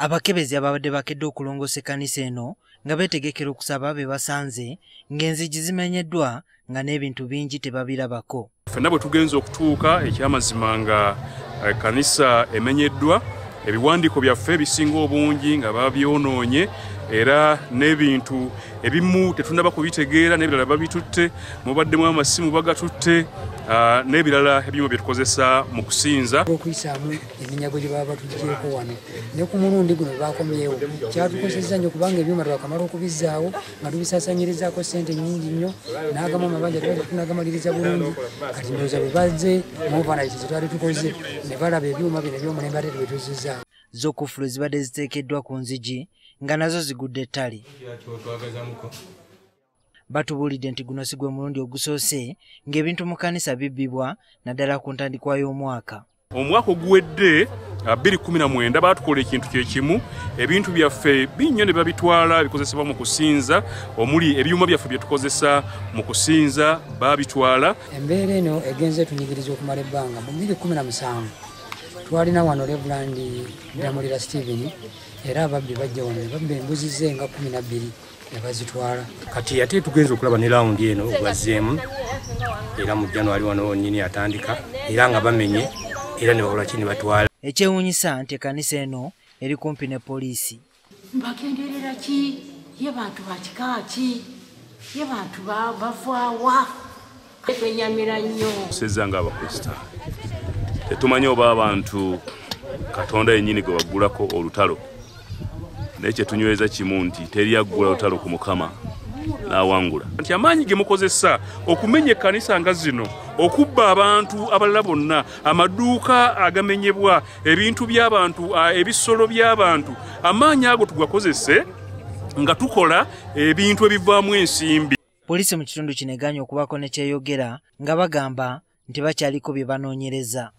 abakebezi ababadde bakedde okulongoosa ekkanisa eno nga beetegekera okusaba be basanze ng'enzigi zimenyeddwa nga n'ebintu bingi tebabirabako. Ffenna bwe tugenza okutuuka ekyamazima nga ekkanisa emenyeddwa ebiwandiiko byaffe bisinga obungi nga babyonoonye era n'ebintu ebimu tetunaba kubitegeera n'ebirala babitutte mubaddemu amasimu bagatutte n'ebirala ebimu bye tukozesa mu kusinza. Okuyisaamu eminyago gye baba batugyeko wano. Ne ku mulundi guno bakomyewo kyatukozesa nnyo kubanga ebyuma twakamala okubizaawo nga tubisasanyirizaako sente nyingi nnyo n'agamu amabanja tubali tunagamaliriza bulungi. Kati ndowooza bwe bazze muvanaliti zetwali tukoze ne balaba ebyuma bino ebyomulembe ate tubetuzizaawo zokufulu zibadde ziteekeddwa ku nzigi nga nazo zigudde ettale batubuulidde nti guno si gwe mulundi ogusoose ng'ebintu mu kkanisa bibbibwa naddala ku ntandikwa y'omwaka. Omwaka oguwedde 219 baatukola ekintu kyekimu ebintu byaffe binnyo ne babitwala bikozesebwa mu kusinza. Omuli ebyuma byaffe bye tukozesa mu kusinza babitwala embeera eno egenze tunyigiriza okumala ebbanga mu 217 twalina wano levulandi damulira stephen era ababbi bajja wano ne babba embuzi ze nga 12 ne bazitwala kati ate tugenza okulaba ne lawundi eno obwazzeemu era mu januari wano nyini atandika era nga bamenye era ne bakola ki ne batwala. Ekyewuunyisa nti ekkanisa eno eri kumpi ne poliisi. Mbagenderera ki? Ye bantu bakika ki? Ye bantu bavaawa? Twenyamira nnyo. Sezza nga abakristaayo tetumanyi oba abantu katonda yennyini gwe baggulako olutalo naye kyetunyweza kimu nti teri aggula lutalo ku mukama n'awangula. Nti amaanyi ge mukozesa okumenya ekkanisa nga zino okubba abantu abalala bonna amaduuka agamenyebwa ebintu by'abantu ebisolo by'abantu amaanyi ago tugakozese nga tukola ebintu ebivaamu ensimbi. Poliisi mu kitundu kino eganya okubaako ne kyeyogera nga bagamba nti bakyaliko bye banoonyereza